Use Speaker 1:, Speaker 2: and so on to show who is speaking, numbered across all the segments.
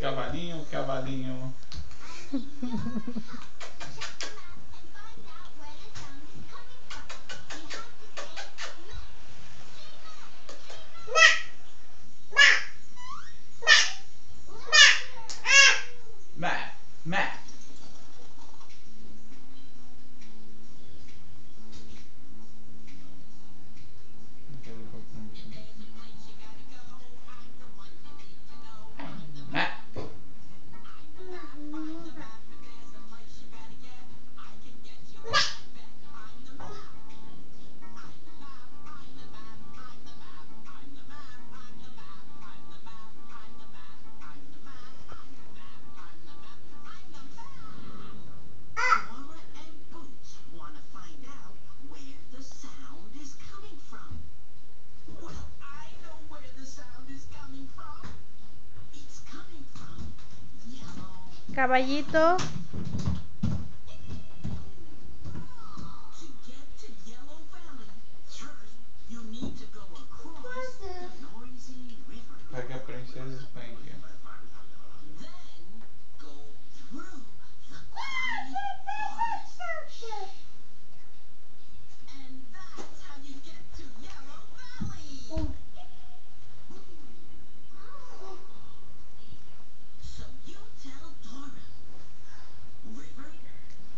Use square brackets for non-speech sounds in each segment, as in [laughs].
Speaker 1: Cavalinho, cavalinho. [laughs]
Speaker 2: caballito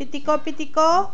Speaker 2: Pitiko, pitiko.